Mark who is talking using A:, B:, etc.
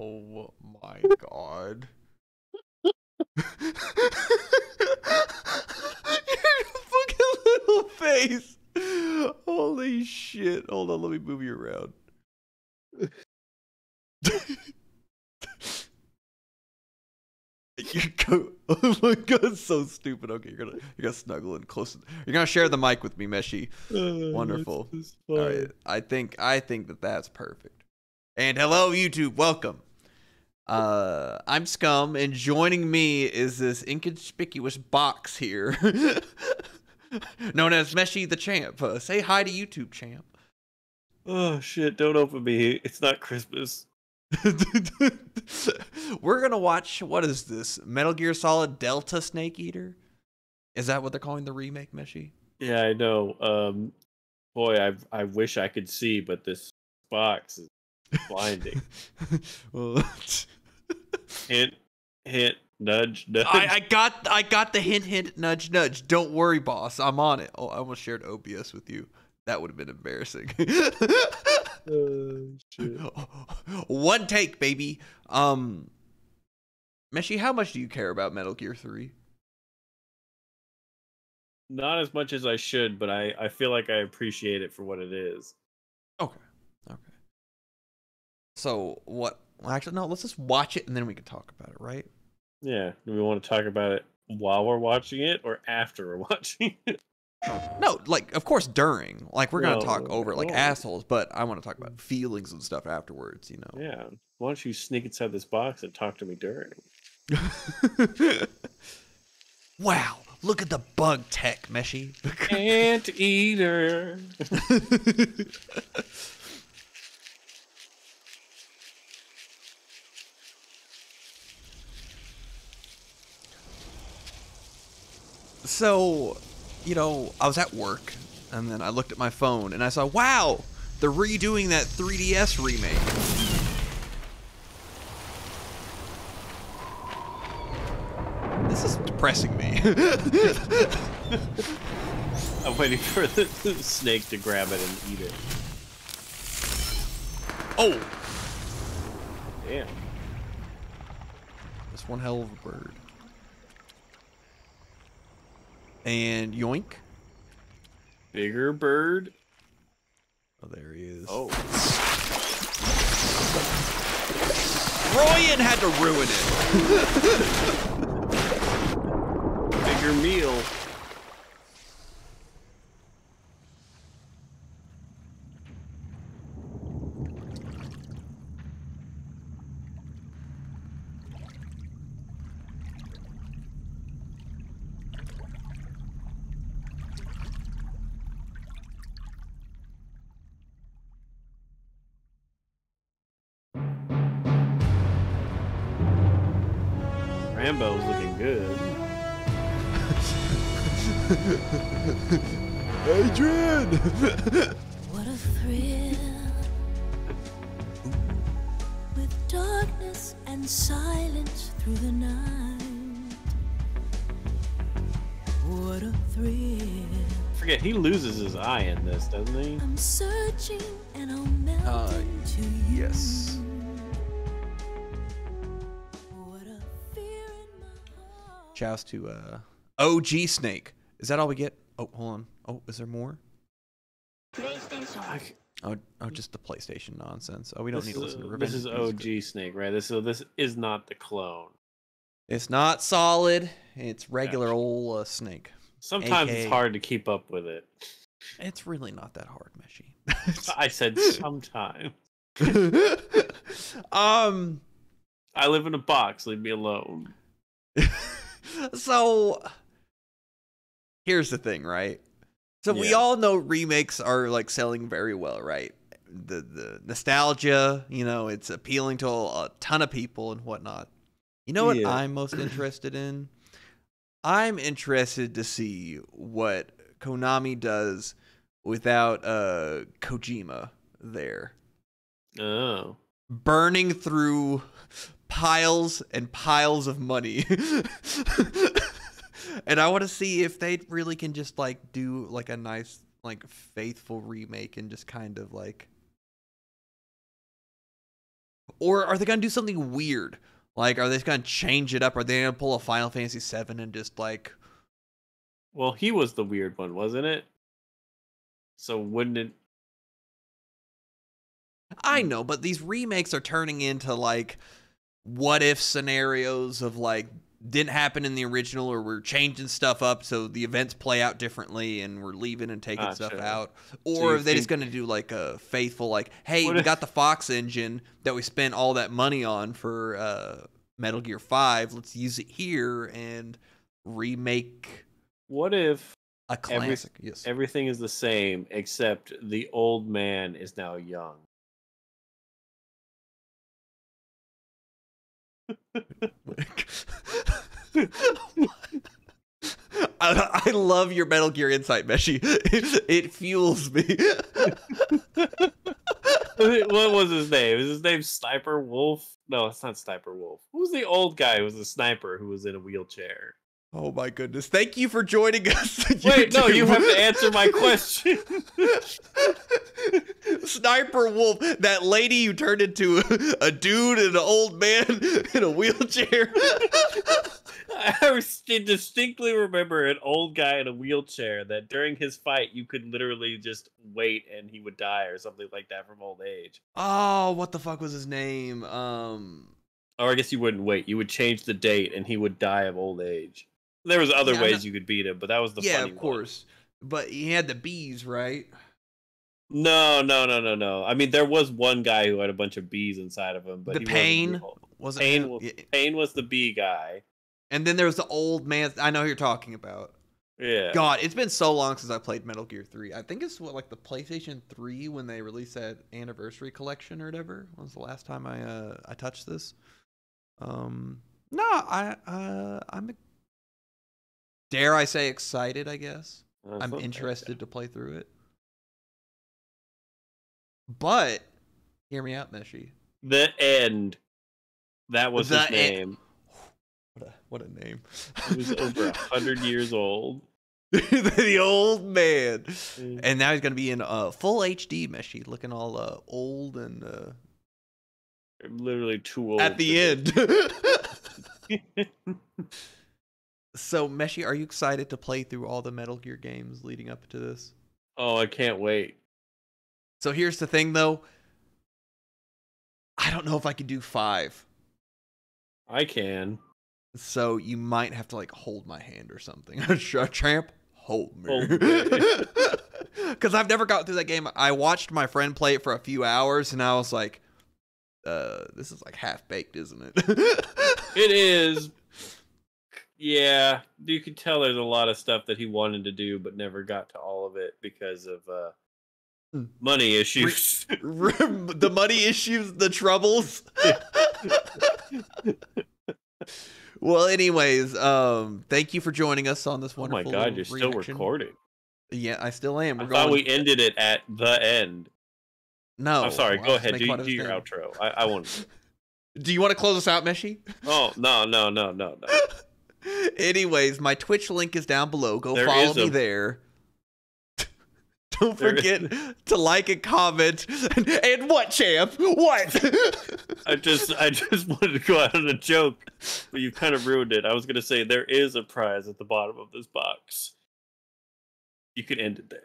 A: Oh my god. Your fucking little face. Holy shit. Hold on, let me move you around. you go oh my god so stupid okay you're gonna you're gonna snuggle in close you're gonna share the mic with me meshi Wonderful. all right i think i think that that's perfect and hello youtube welcome uh i'm Skum and joining me is this inconspicuous box here known as meshi the champ uh, say hi to youtube champ
B: Oh shit! Don't open me. It's not Christmas.
A: We're gonna watch what is this? Metal Gear Solid Delta Snake Eater? Is that what they're calling the remake, Meshi?
B: Yeah, I know. Um, boy, I I wish I could see, but this box is blinding.
A: well,
B: hint, hint, nudge, nudge.
A: I, I got I got the hint, hint, nudge, nudge. Don't worry, boss. I'm on it. Oh, I almost shared OBS with you. That would have been embarrassing.
B: Oh, shit.
A: One take, baby. Um, Meshi, how much do you care about Metal Gear Three?
B: Not as much as I should, but I I feel like I appreciate it for what it is.
A: Okay. Okay. So what? Well, actually, no. Let's just watch it and then we can talk about it, right?
B: Yeah. Do we want to talk about it while we're watching it or after we're watching it?
A: No, like of course during. Like we're gonna talk over like
B: no.
A: assholes, but I want to talk about feelings and stuff afterwards. You know.
B: Yeah. Why don't you sneak inside this box and talk to me during?
A: wow! Look at the bug tech, Meshi.
B: Anteater.
A: so, you know, I was at work and then I looked at my phone and I saw, wow, they're redoing that 3DS remake. This is depressing me.
B: I'm waiting for the snake to grab it and eat it.
A: oh,
B: Damn.
A: that's one hell of a bird. And yoink.
B: Bigger bird.
A: Oh, there he is.
B: Oh.
A: Royan had to ruin it.
B: Bigger meal. Rambo's looking good.
A: Adrian!
C: What a thrill with darkness and silence through the night. What a thrill.
B: Forget he loses his eye in this, doesn't he?
C: I'm searching and I'll melt
A: Uh,
C: into you.
A: yes.
C: My heart.
A: Shouts to uh, OG Snake. Is that all we get? Oh, hold on. Oh, is there more?
B: I-
A: Oh, oh, just the PlayStation nonsense. Oh, we don't
B: this
A: need to
B: is,
A: listen to
B: this
A: Revenge.
B: is. OG Snake, right? This so this is not the clone.
A: It's not solid. It's regular
B: Gotcha.
A: old uh, Snake.
B: Sometimes
A: AK.
B: it's hard to keep up with it.
A: It's really not that hard, Meshi.
B: I said sometimes.
A: um.
B: I live in a box. Leave me alone.
A: so here's the thing, right? So we all know remakes are like selling very well, right? The the nostalgia, you know, it's appealing to a, ton of people and whatnot. You know what
B: Yeah.
A: I'm most interested in? I'm interested to see what Konami does without uh Kojima there
B: Oh.
A: burning through piles and piles of money. and I want to see if they really can just like do like a nice like faithful remake and just kind of like or are they gonna do something weird? Like, are they gonna change it up? Are they gonna pull a Final Fantasy VII and just like
B: Well, he was the weird one, wasn't it? So wouldn't it?
A: I know, but these remakes are turning into like what if scenarios of like didn't happen in the original or we're changing stuff up so the events play out differently and we're leaving and taking stuff
B: Gotcha.
A: out or are they just going to do like a faithful like hey we
B: if-
A: got the fox engine that we spent all that money on for uh metal gear 5 let's use it here and remake
B: What if
A: a classic yes
B: everything is the same except the old man is now young?
A: I, I love your Metal Gear Insight, Meshi. It, it fuels me.
B: what was his name? Is his name Sniper Wolf? No, it's not Sniper Wolf. Who's the old guy who was a sniper who was in a wheelchair?
A: Oh my goodness! Thank you for joining us.
B: Wait, no, you have to answer my question.
A: Sniper Wolf, that lady you turned into a dude and an old man in a wheelchair.
B: I distinctly remember an old guy in a wheelchair that during his fight you could literally just wait and he would die or something like that from old age.
A: oh, what the fuck was his name? Um,
B: Or I guess you wouldn't wait. You would change the date and he would die of old age. There was other
A: Yeah,
B: ways you could beat him, but that was the
A: yeah, of
B: one.
A: course. But he had the bees, right?
B: No, no, no, no, no. I mean, there was one guy who had a bunch of bees inside of him, but
A: the pain was?
B: Pain, was, pain was the bee guy.
A: And then there was the old man. I know who you're talking about.
B: Yeah.
A: God, it's been so long since I played Metal Gear 3. I think it's what like the PlayStation 3 when they released that anniversary collection or whatever. When was the last time I uh I touched this? Um no, I uh I'm dare I say excited, I guess. I'm
B: Uh-huh.
A: interested to play through it. But hear me out, Meshi.
B: The end. That was
A: The
B: his name.
A: What a what a name.
B: He was over a hundred years old.
A: the old man.
B: Mm.
A: And now he's gonna be in uh full HD Meshi, looking all uh old and uh
B: I'm literally too old.
A: at the end. so Meshi, are you excited to play through all the Metal Gear games leading up to this?
B: oh, I can't wait.
A: So here's the thing though. I don't know if I can do five.
B: I can.
A: So you might have to like hold my hand or something. Tramp, hold me.
B: Hold me.
A: Because I've never got through that game. I watched my friend play it for a few hours, and I was like, uh, "This is like half baked, isn't it?"
B: It is. Yeah, you can tell there's a lot of stuff that he wanted to do, but never got to all of it because of uh,
A: Hmm.
B: money issues.
A: the money issues, the troubles. well, anyways, um, thank you for joining us on this wonderful.
B: oh my god, you're still recording.
A: Yeah, I still am.
B: I
A: We're
B: thought
A: going.
B: we ended it at the end.
A: no,
B: I'm sorry.
A: well,
B: Go ahead. Do, do your
A: name.
B: outro. I, I want.
A: Do you want to close us out, Meshi?
B: Oh no no no no no.
A: Anyways, my Twitch link is down below. Go
B: There
A: follow me
B: a-
A: there. Don't forget to like and comment. And, and what, champ? What?
B: I just I just wanted to go out on a joke, but you kind of ruined it. I was gonna say there is a prize at the bottom of this box. You could end it there.